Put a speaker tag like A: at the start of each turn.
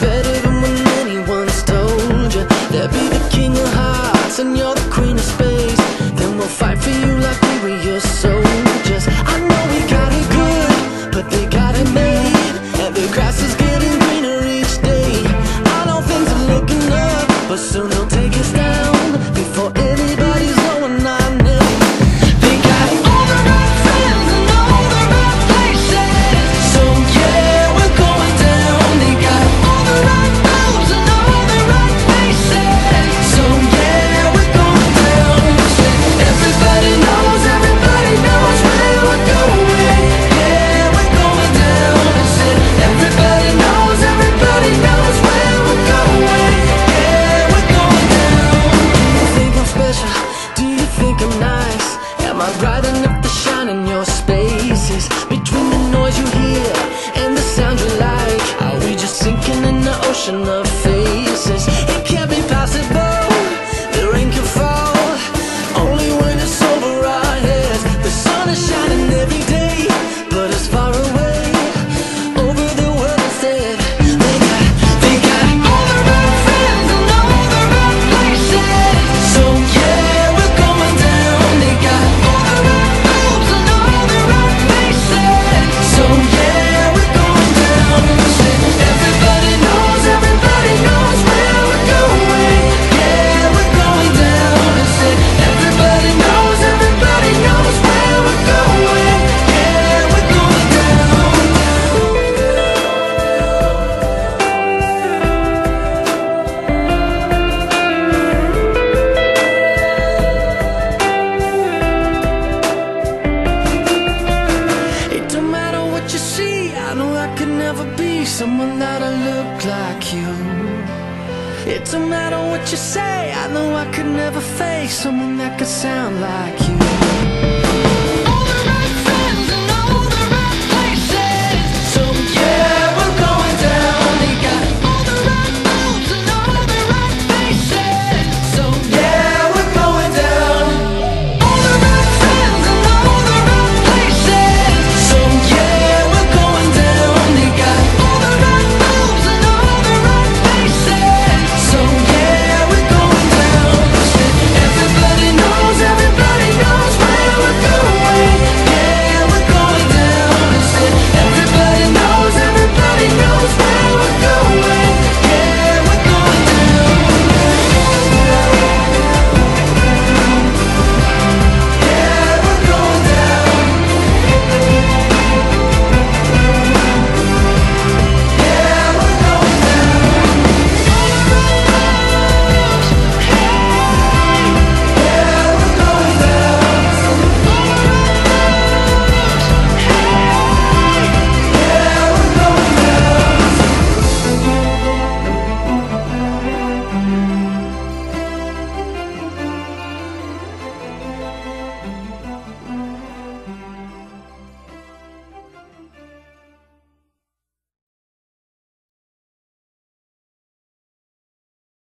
A: Better In your spaces between the noise you hear and the sound you like. Are we just sinking in the ocean of fear? never be someone that'll look like you. It don't matter what you say I know I could never face someone that could sound like you.